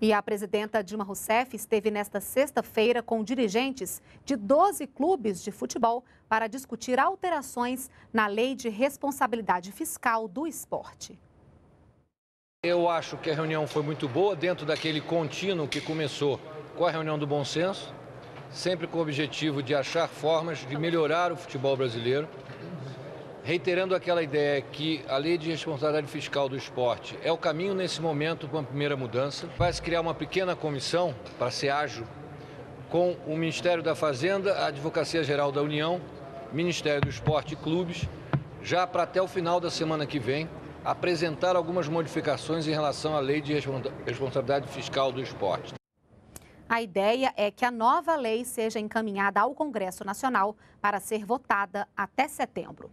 E a presidenta Dilma Rousseff esteve nesta sexta-feira com dirigentes de 12 clubes de futebol para discutir alterações na lei de responsabilidade fiscal do esporte. Eu acho que a reunião foi muito boa, dentro daquele contínuo que começou com a reunião do bom senso, sempre com o objetivo de achar formas de melhorar o futebol brasileiro reiterando aquela ideia que a lei de responsabilidade fiscal do esporte é o caminho nesse momento para uma primeira mudança. Vai se criar uma pequena comissão para ser ágil com o Ministério da Fazenda, a Advocacia Geral da União, Ministério do Esporte e Clubes, já para até o final da semana que vem apresentar algumas modificações em relação à lei de responsabilidade fiscal do esporte. A ideia é que a nova lei seja encaminhada ao Congresso Nacional para ser votada até setembro.